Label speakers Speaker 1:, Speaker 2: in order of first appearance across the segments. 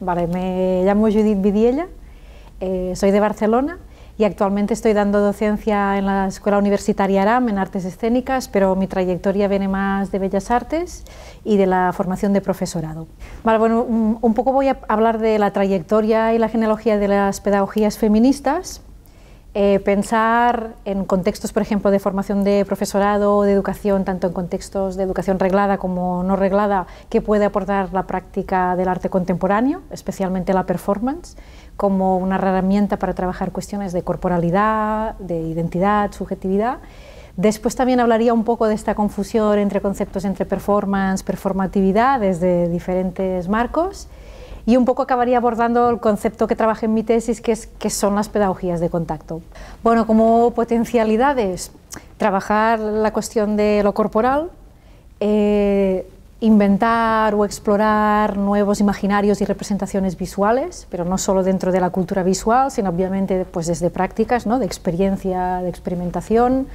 Speaker 1: Vale, me llamo Judith Vidiella, eh, soy de Barcelona y actualmente estoy dando docencia en la Escuela Universitaria ARAM en Artes Escénicas, pero mi trayectoria viene más de Bellas Artes y de la formación de profesorado. Vale, bueno, un, un poco voy a hablar de la trayectoria y la genealogía de las pedagogías feministas, eh, pensar en contextos, por ejemplo, de formación de profesorado, de educación, tanto en contextos de educación reglada como no reglada, que puede aportar la práctica del arte contemporáneo, especialmente la performance, como una herramienta para trabajar cuestiones de corporalidad, de identidad, subjetividad. Después también hablaría un poco de esta confusión entre conceptos entre performance, performatividad, desde diferentes marcos y un poco acabaría abordando el concepto que trabajé en mi tesis, que, es, son las pedagogías de contacto. Bueno, como potencialidades, trabajar la cuestión de lo corporal, eh, inventar o explorar nuevos imaginarios y representaciones visuales, pero no solo dentro de la cultura visual, sino obviamente pues desde prácticas, ¿no? de experiencia, de experimentación.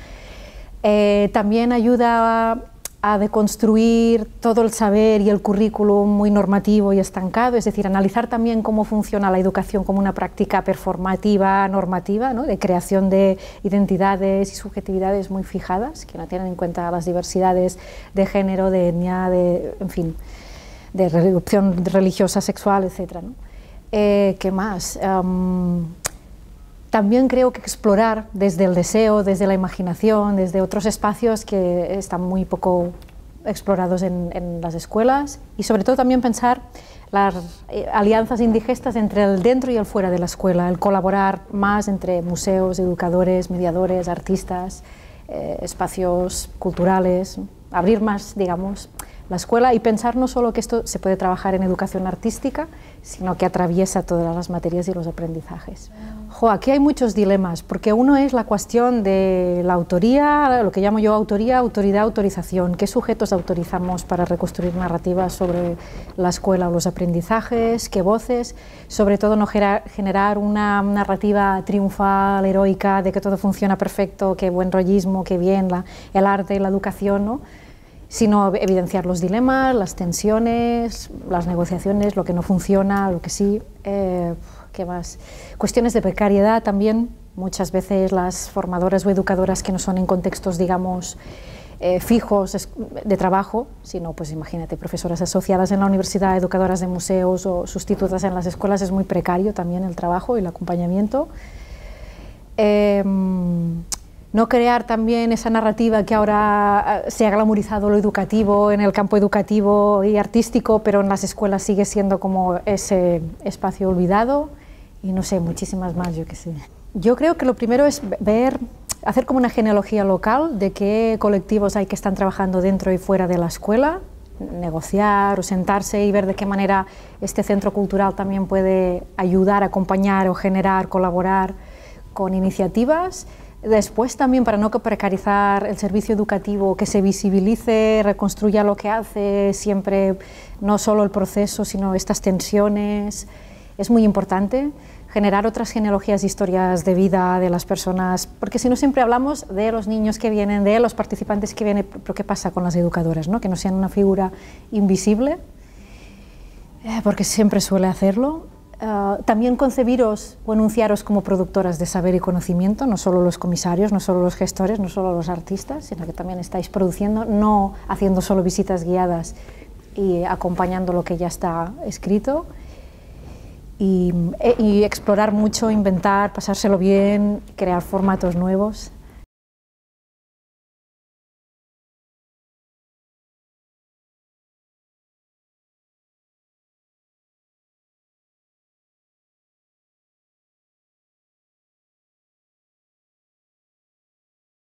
Speaker 1: Eh, también ayuda a deconstruir todo el saber y el currículum muy normativo y estancado, es decir, analizar también cómo funciona la educación como una práctica performativa, normativa, ¿no? de creación de identidades y subjetividades muy fijadas, que no tienen en cuenta las diversidades de género, de etnia, de, en fin, de reducción religiosa, sexual, etc. Eh, ¿Qué más? También creo que explorar desde el deseo, desde la imaginación, desde otros espacios que están muy poco explorados en, las escuelas y sobre todo también pensar las eh, alianzas indigestas entre el dentro y el fuera de la escuela, el colaborar más entre museos, educadores, mediadores, artistas, eh, espacios culturales, abrir más, digamos, la escuela y pensar no solo que esto se puede trabajar en educación artística, sino que atraviesa todas las materias y los aprendizajes. Jo, aquí hay muchos dilemas, porque uno es la cuestión de la autoría, lo que llamo yo autoría, autoridad, autorización. ¿Qué sujetos autorizamos para reconstruir narrativas sobre la escuela o los aprendizajes? ¿Qué voces? Sobre todo no generar una narrativa triunfal, heroica, de que todo funciona perfecto, qué buen rollismo, qué bien la, el arte y la educación, ¿no? Sino evidenciar los dilemas, las tensiones, las negociaciones, lo que no funciona, lo que sí. Eh, ¿Qué más? Cuestiones de precariedad también. Muchas veces las formadoras o educadoras que no son en contextos, digamos, eh, fijos de trabajo, sino, pues imagínate, profesoras asociadas en la universidad, educadoras de museos o sustitutas en las escuelas, es muy precario también el trabajo y el acompañamiento. Eh, no crear también esa narrativa que ahora eh, se ha glamorizado lo educativo en el campo educativo y artístico, pero en las escuelas sigue siendo como ese espacio olvidado y no sé, muchísimas más, yo que sé. Yo creo que lo primero es ver, hacer como una genealogía local de qué colectivos hay que están trabajando dentro y fuera de la escuela, negociar o sentarse y ver de qué manera este centro cultural también puede ayudar, acompañar o generar, colaborar con iniciativas Después también para no precarizar el servicio educativo, que se visibilice, reconstruya lo que hace, siempre no solo el proceso, sino estas tensiones, es muy importante generar otras genealogías, historias de vida de las personas, porque si no siempre hablamos de los niños que vienen, de los participantes que vienen, pero ¿qué pasa con las educadoras? ¿no? Que no sean una figura invisible, eh, porque siempre suele hacerlo, Ah, también concebiros o enunciaros como productoras de saber y conocimiento, no solo los comisarios, no solo los gestores, no solo los artistas, sino que también estáis produciendo, no haciendo solo visitas guiadas y acompañando lo que ya está escrito. Y, e, y explorar mucho, inventar, pasárselo bien, crear formatos nuevos.